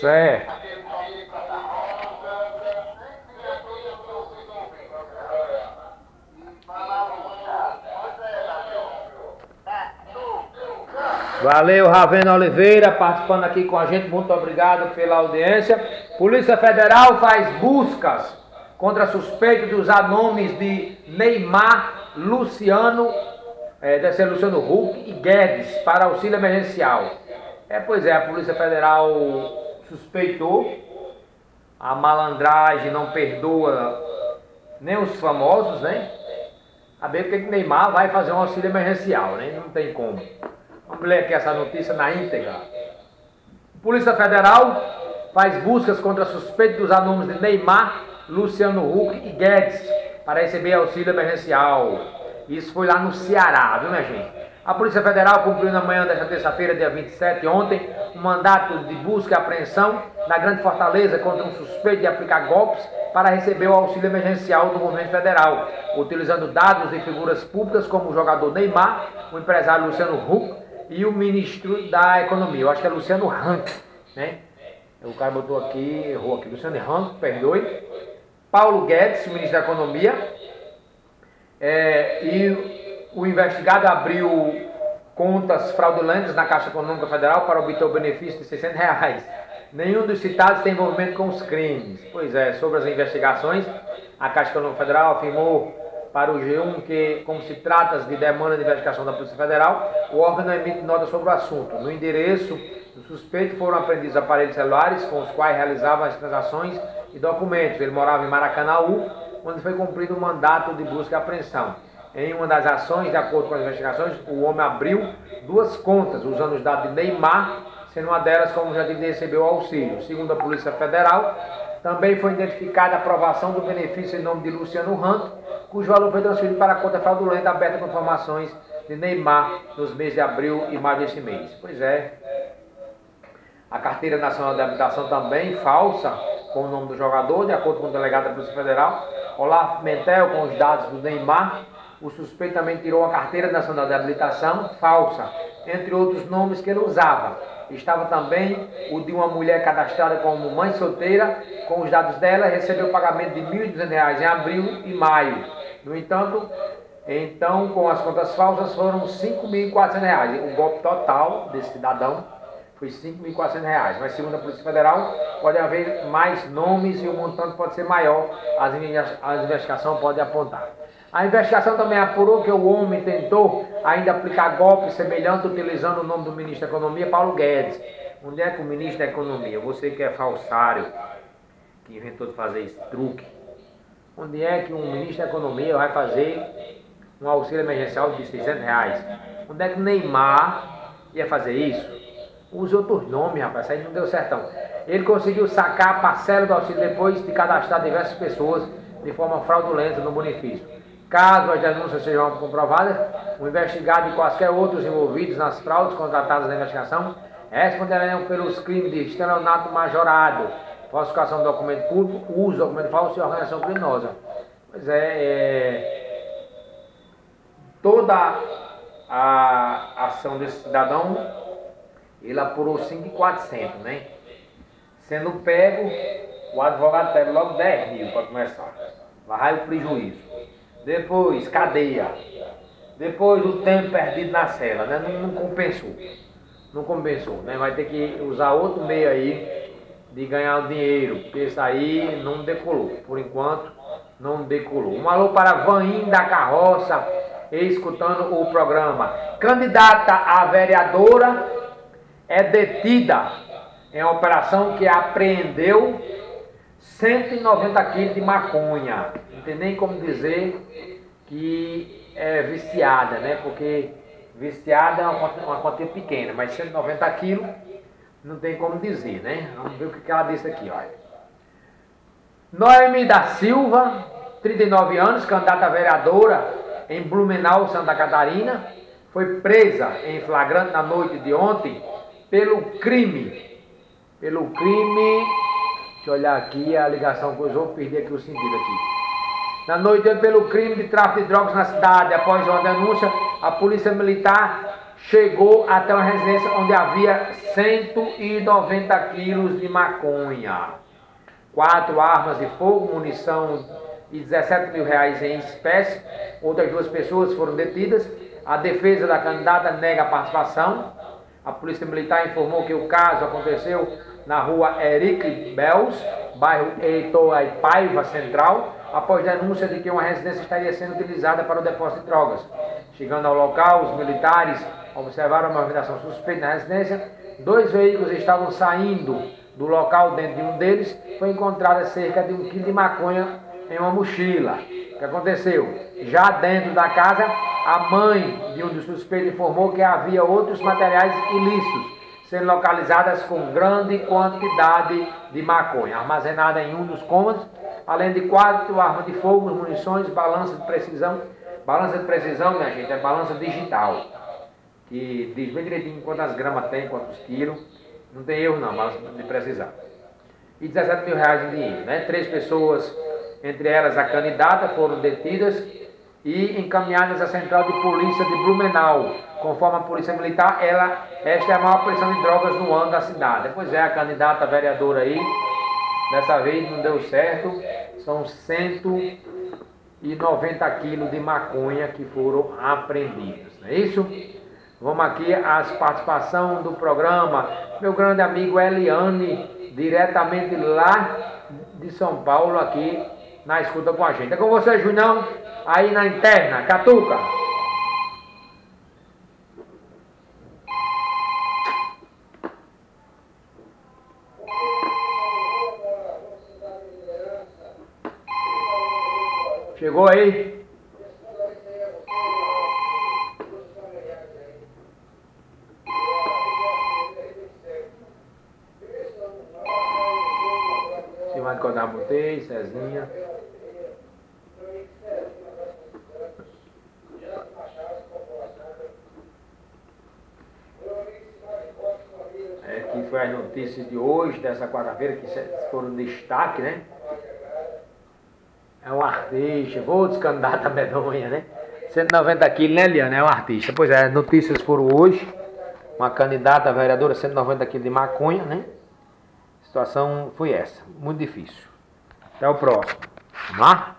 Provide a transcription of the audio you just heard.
Certo. Valeu, Ravena Oliveira, participando aqui com a gente. Muito obrigado pela audiência. Polícia Federal faz buscas contra suspeito de usar nomes de Neymar, Luciano, é, deve ser Luciano Huck e Guedes para auxílio emergencial. É, pois é, a Polícia Federal suspeitou. A malandragem não perdoa nem os famosos, né? A ver porque que Neymar vai fazer um auxílio emergencial, né? Não tem como. Vamos ler aqui essa notícia na íntegra. Polícia Federal faz buscas contra suspeitos usar nomes de Neymar, Luciano Huck e Guedes para receber auxílio emergencial. Isso foi lá no Ceará, viu minha gente? A Polícia Federal cumpriu na manhã desta terça-feira, dia 27, ontem, um mandato de busca e apreensão na Grande Fortaleza contra um suspeito de aplicar golpes para receber o auxílio emergencial do governo federal, utilizando dados de figuras públicas como o jogador Neymar, o empresário Luciano Huck e o ministro da Economia. Eu acho que é Luciano Rank, né? O cara botou aqui, errou aqui. Luciano Rank, perdoe. Paulo Guedes, o ministro da Economia. É, e o investigado abriu contas fraudulentas na Caixa Econômica Federal para obter o benefício de 600 reais. Nenhum dos citados tem envolvimento com os crimes. Pois é, sobre as investigações, a Caixa Econômica Federal afirmou para o G1 que, como se trata de demanda de investigação da Polícia Federal, o órgão emite nota sobre o assunto. No endereço do suspeito foram apreendidos aparelhos celulares com os quais realizavam as transações e documentos. Ele morava em Maracanaú, onde foi cumprido o mandato de busca e apreensão. Em uma das ações, de acordo com as investigações, o homem abriu duas contas usando os dados de Neymar, sendo uma delas como já disse recebeu auxílio. Segundo a Polícia Federal, também foi identificada a aprovação do benefício em nome de Luciano Ranto, cujo valor foi transferido para a conta fraudulenta aberta com informações de Neymar nos meses de abril e maio deste mês. Pois é. A carteira nacional de habitação também falsa, com o nome do jogador, de acordo com o delegado da Polícia Federal, Olaf Mentel, com os dados do Neymar. O suspeito também tirou a carteira nacional de habilitação falsa, entre outros nomes que ele usava estava também o de uma mulher cadastrada como mãe solteira, com os dados dela, recebeu pagamento de R$ 1.200 em abril e maio. No entanto, então, com as contas falsas, foram R$ 5.400. O golpe total desse cidadão foi R$ 5.400. Mas, segundo a Polícia Federal, pode haver mais nomes e o montante pode ser maior. A investigação pode apontar. A investigação também apurou que o homem tentou ainda aplicar golpes semelhantes utilizando o nome do ministro da Economia, Paulo Guedes. Onde é que o ministro da Economia, você que é falsário, que inventou de fazer esse truque, onde é que um ministro da Economia vai fazer um auxílio emergencial de 600 reais? Onde é que Neymar ia fazer isso? Use outros nomes, rapaz, isso aí não deu certão. Ele conseguiu sacar a parcela do auxílio depois de cadastrar diversas pessoas de forma fraudulenta no benefício. Caso as denúncias sejam comprovadas, o investigado e quaisquer outros envolvidos nas fraudes contratadas na investigação responderão pelos crimes de estelionato majorado, falsificação de documento público, uso de documento falso e organização criminosa. Pois é, é toda a ação desse cidadão, ele apurou 5,400, né? Sendo pego, o advogado pega logo 10 mil para começar. Vai o prejuízo. Depois, cadeia. Depois, o tempo perdido na cela, né? Não, não compensou. Não compensou, né? Vai ter que usar outro meio aí de ganhar o dinheiro, porque isso aí não decolou. Por enquanto, não decolou. Um alô para Vanim da Carroça, escutando o programa. Candidata a vereadora é detida em uma operação que apreendeu 190 quilos de maconha. Não tem nem como dizer que é viciada, né? Porque viciada é uma, uma quantia pequena, mas 190 quilos não tem como dizer, né? Vamos ver o que ela disse aqui, olha. Noemi da Silva, 39 anos, candidata a vereadora em Blumenau, Santa Catarina, foi presa em flagrante na noite de ontem pelo crime, pelo crime Deixa eu olhar aqui, a ligação coisou, perdi aqui o sentido aqui. Na noite pelo crime de tráfico de drogas na cidade, após uma denúncia, a polícia militar chegou até uma residência onde havia 190 quilos de maconha, quatro armas de fogo, munição e 17 mil reais em espécie. Outras duas pessoas foram detidas. A defesa da candidata nega a participação. A Polícia Militar informou que o caso aconteceu na rua Eric Bels, bairro Heitor Paiva Central, após denúncia de que uma residência estaria sendo utilizada para o depósito de drogas. Chegando ao local, os militares observaram a movimentação suspeita na residência. Dois veículos estavam saindo do local, dentro de um deles foi encontrada cerca de um quilo de maconha em uma mochila. O que aconteceu? Já dentro da casa, a mãe de um dos suspeitos informou que havia outros materiais ilícitos sendo localizadas com grande quantidade de maconha, armazenada em um dos cômodos, além de quatro armas de fogo, munições, balança de precisão. Balança de precisão, minha gente, é balança digital, que diz bem direitinho quantas gramas tem, quantos quilos. Não tem erro não, balança de precisão. E 17 mil reais em dinheiro, né? Três pessoas, entre elas a candidata, foram detidas e encaminhadas à central de polícia de Blumenau. Conforme a polícia militar, ela, esta é a maior pressão de drogas no ano da cidade. Pois é, a candidata vereadora aí, dessa vez não deu certo, são 190 quilos de maconha que foram apreendidos. Não é isso? Vamos aqui às participação do programa. Meu grande amigo Eliane, diretamente lá de São Paulo, aqui na escuta com a gente. É com você, Junão, aí na interna, Catuca. Chegou aí? Cima de Codabutei, Cezinha. É, que foi as notícias de hoje, dessa quarta-feira, que foram destaque, né? É um artista, outros candidatos a medonha, né? 190 quilos, né, Liana? É um artista. Pois é, notícias foram hoje. Uma candidata a vereadora, 190 quilos de maconha, né? A situação foi essa. Muito difícil. Até o próximo. Vamos lá?